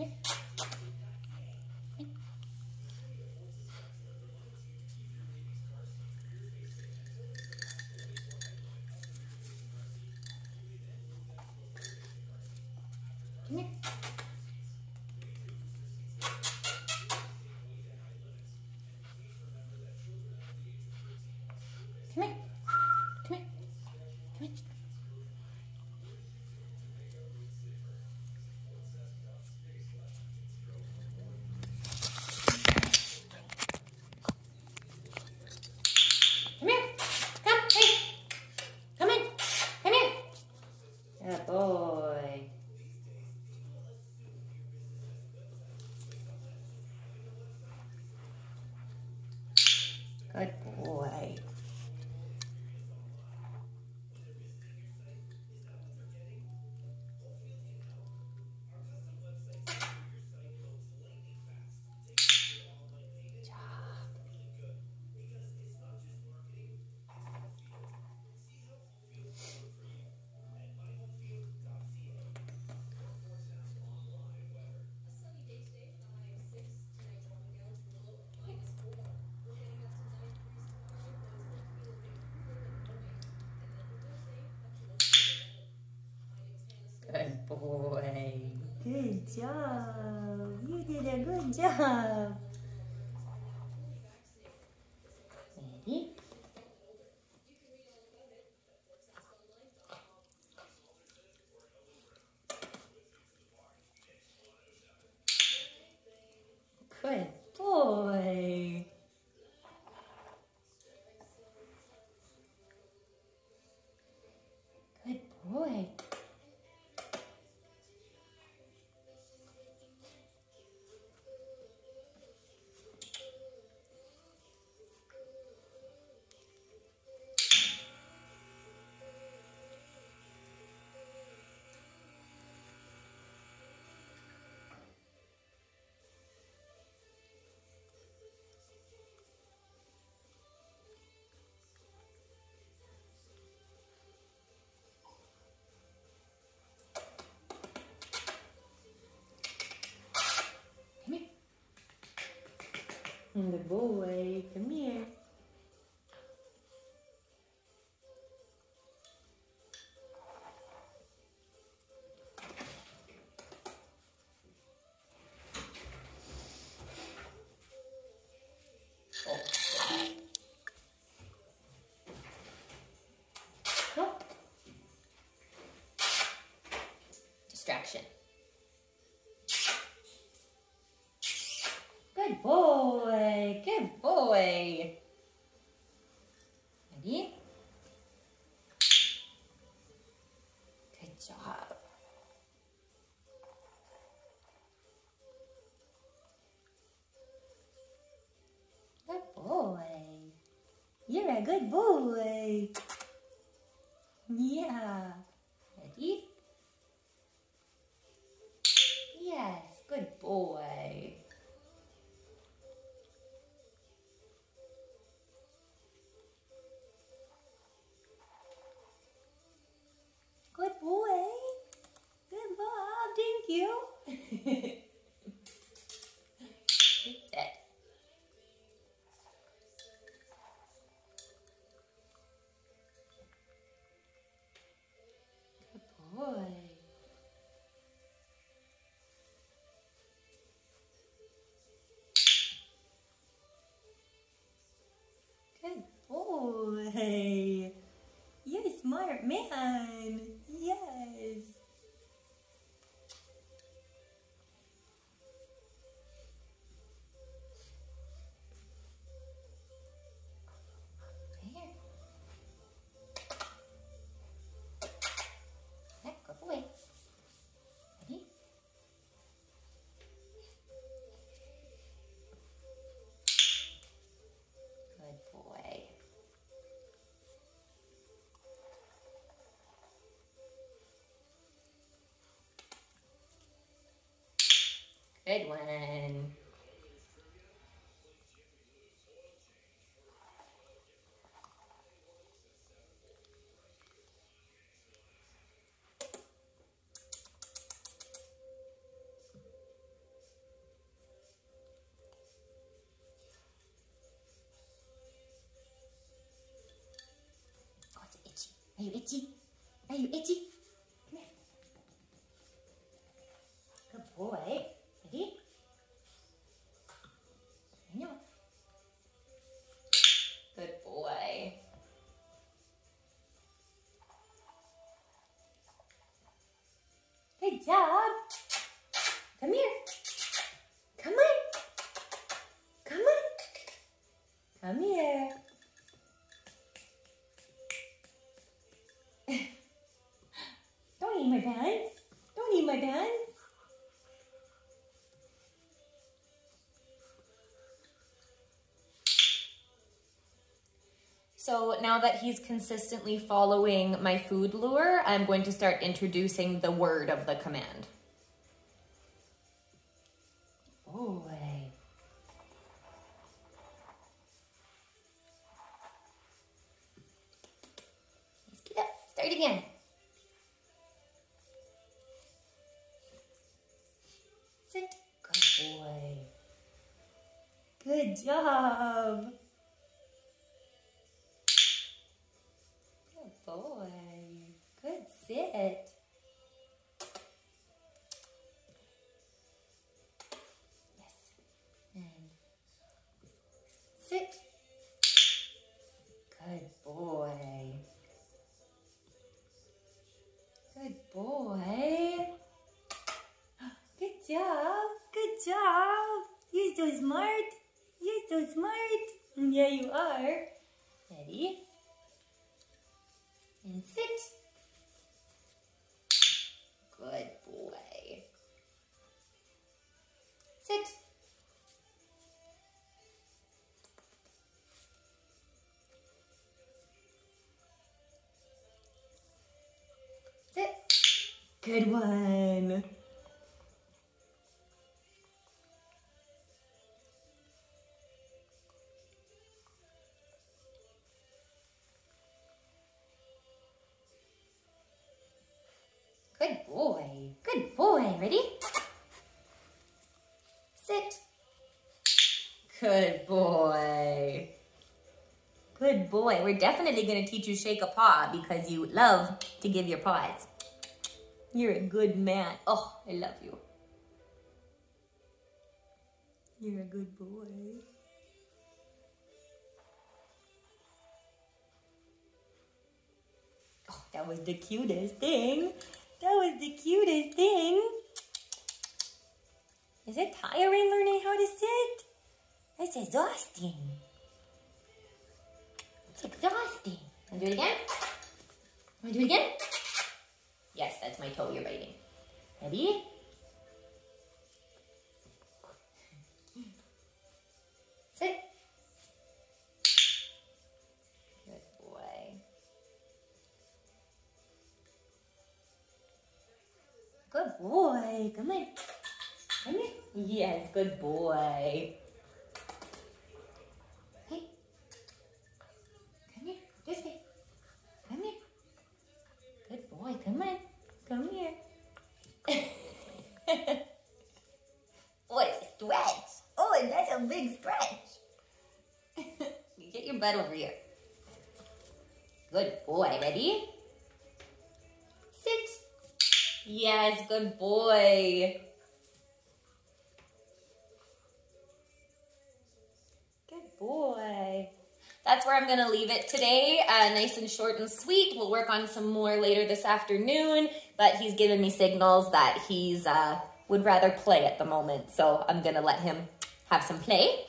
Come here. Good boy. boy. Good job. You did a good job. The boy, come here. Oh. distraction. 小孩了。Good boy. You're a good boy. Yeah. Hey. Good one. Oh, Are you itchy? Are you itchy? Come here. Good boy. Good job. Come here. Come on. Come on. Come here. So now that he's consistently following my food lure, I'm going to start introducing the word of the command. Boy. Let's get up. Start again. Sit. Good boy. Good job. Sit. Yes. And sit. Good boy. Good boy. Good job. Good job. You're so smart. You're so smart. Yeah, you are. Good one. Good boy. Good boy. Ready? Sit. Good boy. Good boy. We're definitely going to teach you shake a paw because you love to give your paws. You're a good man. Oh, I love you. You're a good boy. Oh, that was the cutest thing. That was the cutest thing. Is it tiring learning how to sit? It's exhausting. It's exhausting. Wanna do it again? Wanna do it again? That's my toe you're biting. Ready? Sit. Good boy. Good boy. Come on. Come here. Yes, good boy. Hey. Come here. This way. Come here. Good boy. Come on. Come here. oh, it's a stretch. Oh, and that's a big stretch. you get your butt over here. Good boy. Ready? Sit. Yes, good boy. Good boy. That's where I'm going to leave it today. Uh, nice and short and sweet. We'll work on some more later this afternoon, but he's given me signals that he's uh, would rather play at the moment. So I'm going to let him have some play.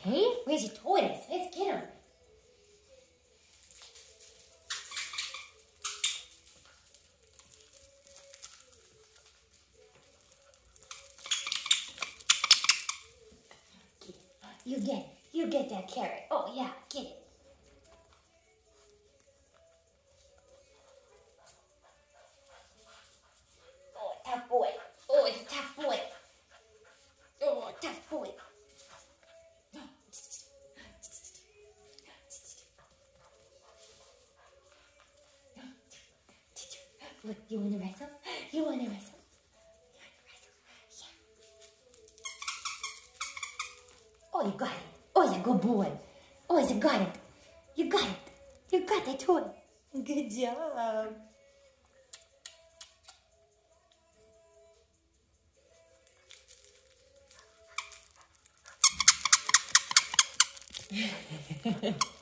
Hey, where's your toys? Let's get them. You get. You get that carrot. Oh, yeah, get it. Look, you want to wrestle? You want to wrestle? Yeah. Oh, you got it. Oh, he's oh, a good boy. Oh, he's a got it. You got it. You got that toy. Good job. Good